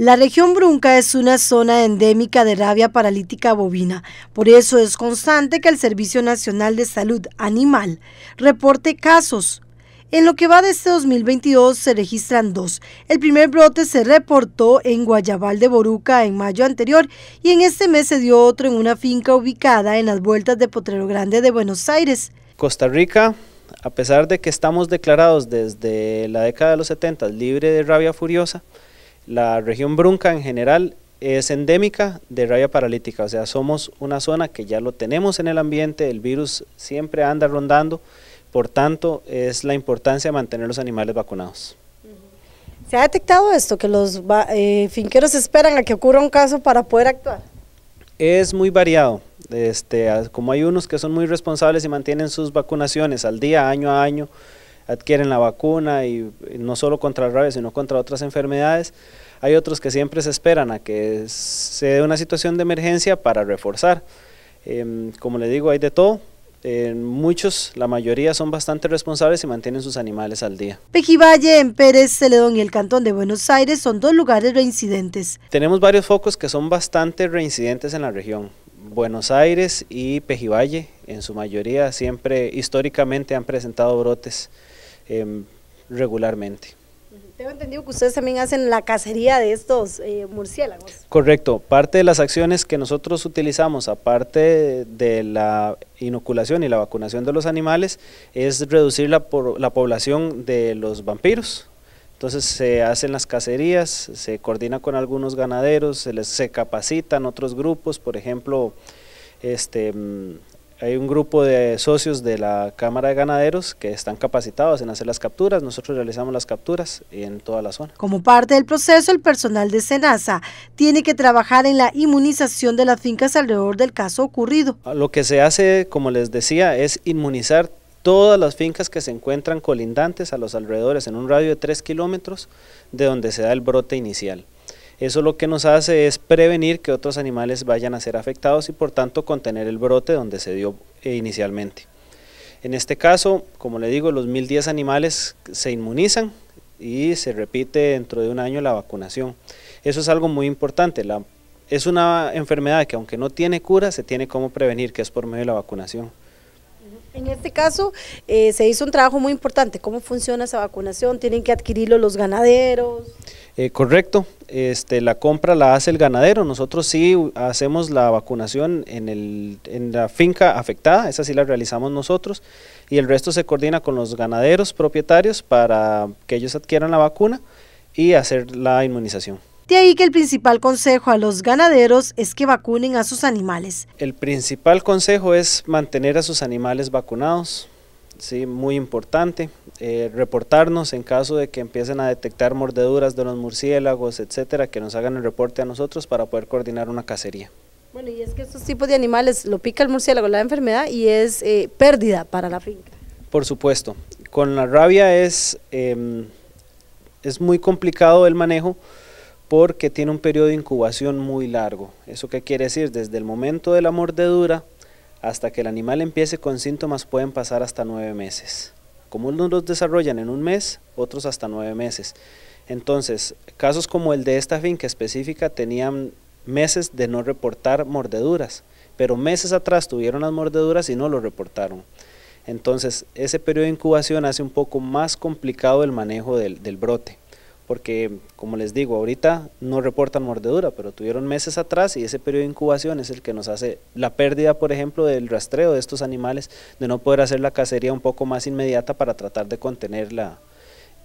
La región Brunca es una zona endémica de rabia paralítica bovina, por eso es constante que el Servicio Nacional de Salud Animal reporte casos. En lo que va de este 2022 se registran dos. El primer brote se reportó en Guayabal de Boruca en mayo anterior y en este mes se dio otro en una finca ubicada en las vueltas de Potrero Grande de Buenos Aires. Costa Rica, a pesar de que estamos declarados desde la década de los 70 libre de rabia furiosa, la región Brunca en general es endémica de rabia paralítica, o sea, somos una zona que ya lo tenemos en el ambiente, el virus siempre anda rondando, por tanto es la importancia de mantener los animales vacunados. ¿Se ha detectado esto, que los eh, finqueros esperan a que ocurra un caso para poder actuar? Es muy variado, este, como hay unos que son muy responsables y mantienen sus vacunaciones al día, año a año, adquieren la vacuna y no solo contra la rabia, sino contra otras enfermedades. Hay otros que siempre se esperan a que se dé una situación de emergencia para reforzar. Em, como le digo, hay de todo. muchos, la mayoría son bastante responsables y mantienen sus animales al día. Pejivalle, en Pérez, Celedón y el Cantón de Buenos Aires son dos lugares reincidentes. Tenemos varios focos que son bastante reincidentes en la región. Buenos Aires y Pejivalle, en su mayoría, siempre históricamente han presentado brotes Em, regularmente. Tengo entendido que ustedes también hacen la cacería de estos eh, murciélagos. Correcto, parte de las acciones que nosotros utilizamos, aparte de la inoculación y la vacunación de los animales, es reducir la, la población de los vampiros. Entonces se hacen las cacerías, se coordina con algunos ganaderos, se les se capacitan otros grupos, por ejemplo, este mm, hay un grupo de socios de la Cámara de Ganaderos que están capacitados en hacer las capturas, nosotros realizamos las capturas en toda la zona. Como parte del proceso, el personal de SENASA tiene que trabajar en la inmunización de las fincas alrededor del caso ocurrido. Lo que se hace, como les decía, es inmunizar todas las fincas que se encuentran colindantes a los alrededores en un radio de 3 kilómetros de donde se da el brote inicial. Eso lo que nos hace es prevenir que otros animales vayan a ser afectados y por tanto contener el brote donde se dio eh, inicialmente. En este caso, como le digo, los 1010 animales se inmunizan y se repite dentro de un año la vacunación. Eso es algo muy importante. es una enfermedad que aunque no tiene cura, se tiene como prevenir, que es por medio de la vacunación. En este caso eh, se hizo un trabajo muy importante. ¿Cómo funciona esa vacunación? ¿Tienen que adquirirlo los ganaderos? Eh, correcto, este, la compra la hace el ganadero, nosotros sí hacemos la vacunación en, el, en la finca afectada, esa sí la realizamos nosotros, y el resto se coordina con los ganaderos propietarios para que ellos adquieran la vacuna y hacer la inmunización. De ahí que el principal consejo a los ganaderos es que vacunen a sus animales. El principal consejo es mantener a sus animales vacunados, sí, muy importante. Eh, reportarnos en caso de que empiecen a detectar mordeduras de los murciélagos, etcétera, que nos hagan el reporte a nosotros para poder coordinar una cacería. Bueno, y es que estos tipos de animales lo pica el murciélago, la enfermedad, y es eh, pérdida para la finca. Por supuesto. Con la rabia es, em, es muy complicado el manejo porque tiene un periodo de incubación muy largo. ¿Eso qué quiere decir? Desde el momento de la mordedura hasta que el animal empiece con síntomas pueden pasar hasta nueve meses. Como unos los desarrollan en un mes, otros hasta nueve meses. Entonces, casos como el de esta finca específica tenían meses de no reportar mordeduras, pero meses atrás tuvieron las mordeduras y no lo reportaron. Entonces, ese periodo de incubación hace un poco más complicado el manejo del, del brote porque como les digo, ahorita no reportan mordedura, pero tuvieron meses atrás y ese periodo de incubación es el que nos hace la pérdida, por ejemplo, del rastreo de estos animales, de no poder hacer la cacería un poco más inmediata para tratar de contener la,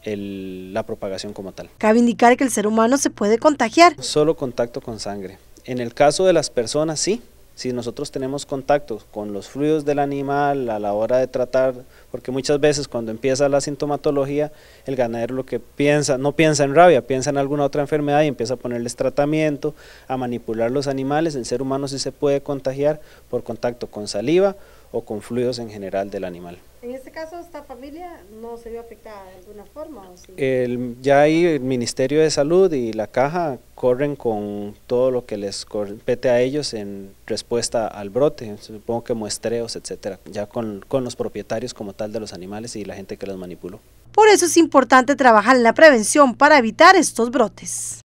la propagación como tal. Cabe indicar que el ser humano se puede contagiar. Solo contacto con sangre. En el caso de las personas, sí, si nosotros tenemos contacto con los fluidos del animal a la hora de tratar, porque muchas veces cuando empieza la sintomatología, el ganadero lo que piensa, no piensa en rabia, piensa en alguna otra enfermedad y empieza a ponerles tratamiento, a manipular los animales, el ser humano sí se puede contagiar por contacto con saliva o con fluidos en general del animal. En este caso, ¿esta familia no se vio afectada de alguna forma? ¿o el, ya ahí el Ministerio de Salud y la Caja corren con todo lo que les compete a ellos en respuesta al brote, supongo que muestreos, etcétera, ya con, con los propietarios como tal de los animales y la gente que los manipuló. Por eso es importante trabajar en la prevención para evitar estos brotes.